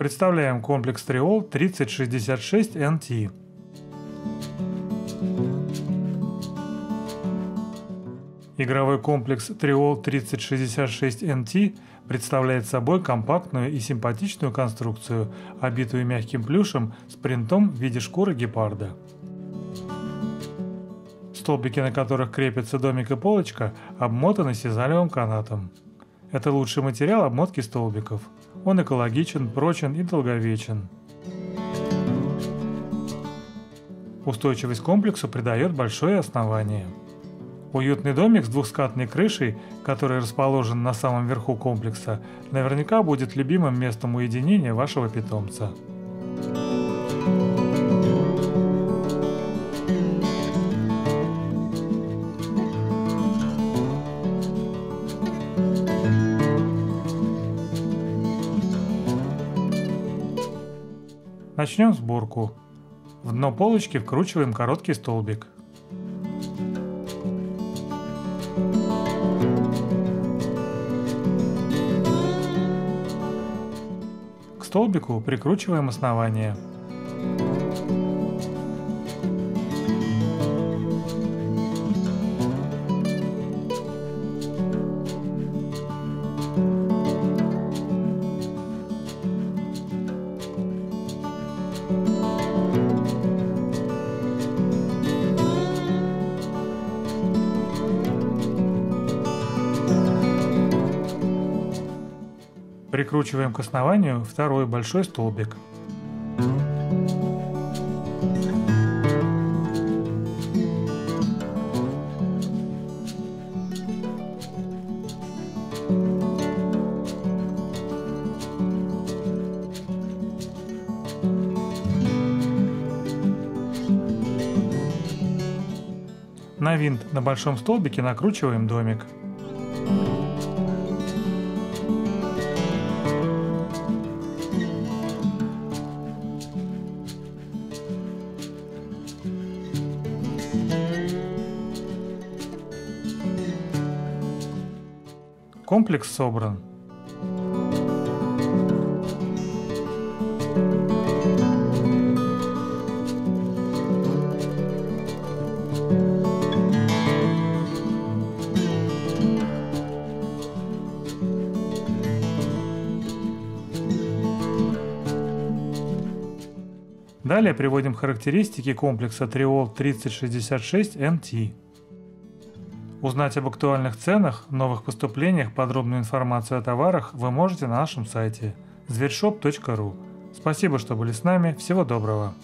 Представляем комплекс Триол 3066NT. Игровой комплекс Triol 3066NT представляет собой компактную и симпатичную конструкцию, обитую мягким плюшем с принтом в виде шкуры гепарда. Столбики, на которых крепится домик и полочка, обмотаны сизалевым канатом. Это лучший материал обмотки столбиков. Он экологичен, прочен и долговечен. Устойчивость комплексу придает большое основание. Уютный домик с двухскатной крышей, который расположен на самом верху комплекса, наверняка будет любимым местом уединения вашего питомца. Начнем сборку. В дно полочки вкручиваем короткий столбик – столбику прикручиваем основание. Прикручиваем к основанию второй большой столбик. На винт на большом столбике накручиваем домик. Комплекс собран. Далее приводим характеристики комплекса Triol 3066 NT. Узнать об актуальных ценах, новых поступлениях, подробную информацию о товарах вы можете на нашем сайте zvershop.ru. Спасибо, что были с нами. Всего доброго.